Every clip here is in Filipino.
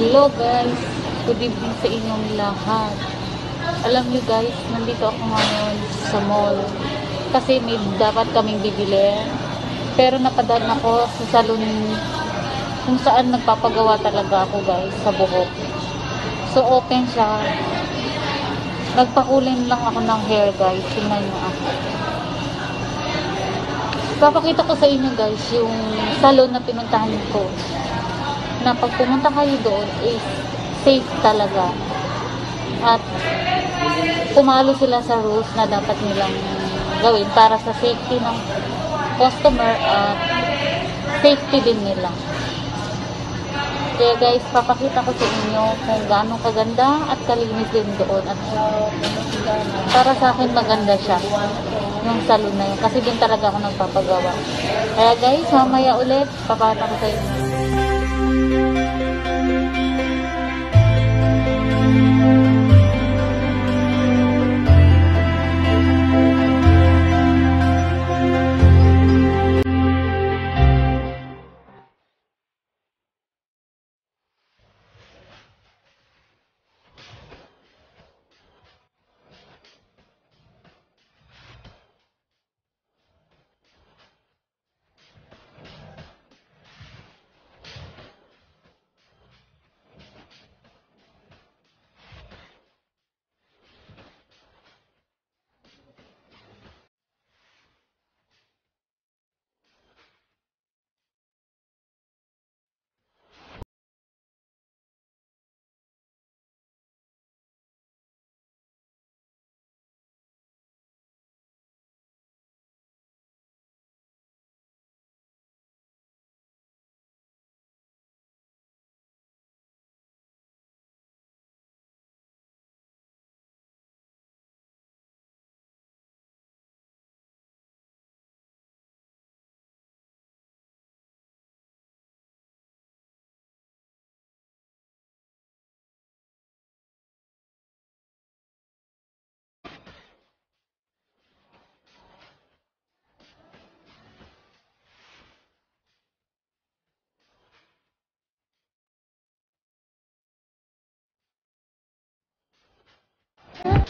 Hello guys, good evening sa inyong lahat. Alam niyo guys, nandito ako ngayon sa mall. Kasi may dapat kaming bibili. Pero napadaan ako sa salon kung saan nagpapagawa talaga ako guys sa buhok. So open siya. Nagpakulin lang ako ng hair guys. Tingnan niyo ako. Papakita ko sa inyo guys yung salon na pinuntahan ko na pag pumunta kayo doon is safe talaga. At pumalo sila sa rules na dapat nilang gawin para sa safety ng customer at safety din nila. Kaya guys, papakita ko sa inyo kung gaano kaganda at kalinis din doon. At para sa akin maganda siya yung salon na yun. Kasi doon talaga ako nagpapagawa. Kaya guys, mamaya ulit, papakita ko sa inyo. Huh?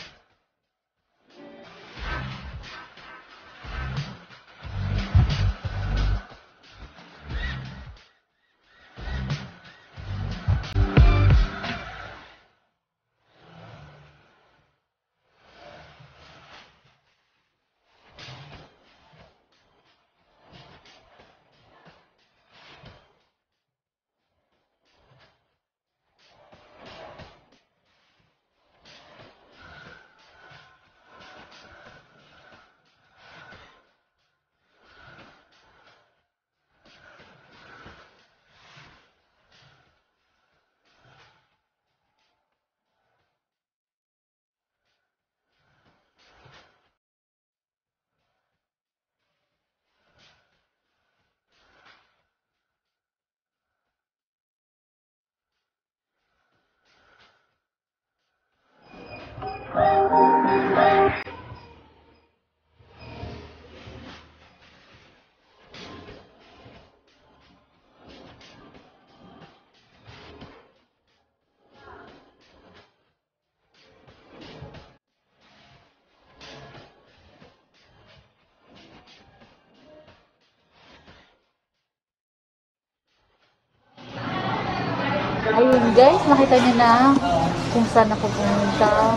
Ayun guys, nakita niyo na kung saan ako pumunta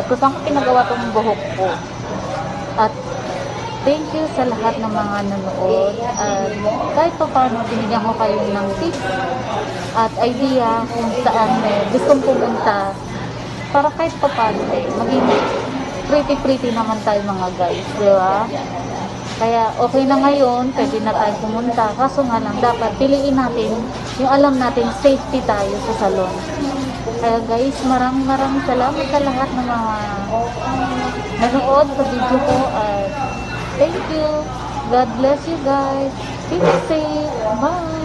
at kung saan ko pinagawa tong buhok ko. At thank you sa lahat ng mga nanood at kahit pa paano binigyan ko kayo ng tips at idea kung saan eh, gustong pumunta para kahit pa paano eh, maging pretty pretty naman tayo mga guys, di ba? Kaya okay na ngayon, pwede na tayo pumunta. Kaso nga lang, dapat piliin natin yung alam natin safety tayo sa salon. Kaya guys, maraming maraming salamat sa lahat ng mga nanood sa video ko. At thank you. God bless you guys. Keep safe. Bye.